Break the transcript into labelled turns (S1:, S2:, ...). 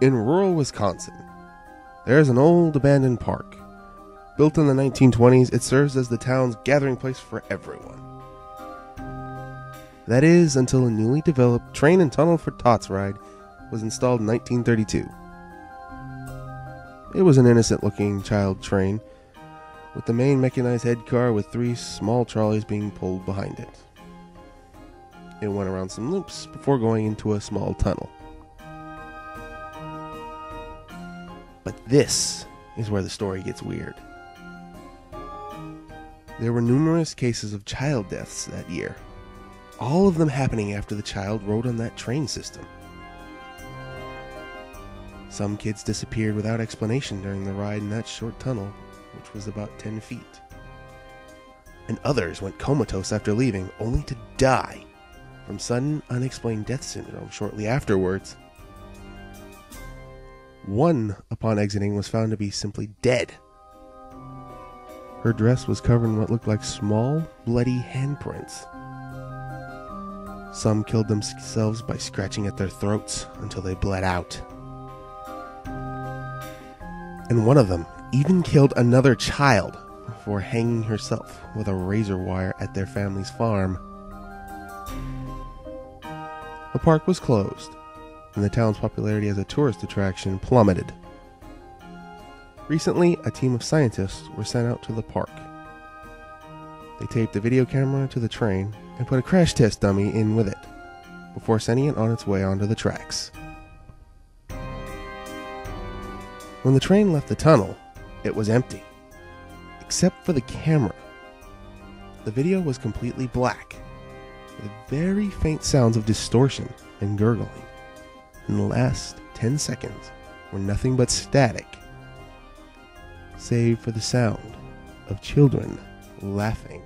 S1: In rural Wisconsin, there is an old abandoned park. Built in the 1920s, it serves as the town's gathering place for everyone. That is until a newly developed train and tunnel for tots ride was installed in 1932. It was an innocent looking child train, with the main mechanized head car with three small trolleys being pulled behind it. It went around some loops before going into a small tunnel. But this is where the story gets weird. There were numerous cases of child deaths that year, all of them happening after the child rode on that train system. Some kids disappeared without explanation during the ride in that short tunnel, which was about 10 feet. And others went comatose after leaving, only to die from sudden unexplained death syndrome shortly afterwards. One, upon exiting, was found to be simply dead. Her dress was covered in what looked like small, bloody handprints. Some killed themselves by scratching at their throats until they bled out. And one of them even killed another child before hanging herself with a razor wire at their family's farm. The park was closed, and the town's popularity as a tourist attraction plummeted. Recently, a team of scientists were sent out to the park. They taped a video camera to the train and put a crash test dummy in with it before sending it on its way onto the tracks. When the train left the tunnel, it was empty, except for the camera. The video was completely black, with very faint sounds of distortion and gurgling. And the last 10 seconds were nothing but static, save for the sound of children laughing.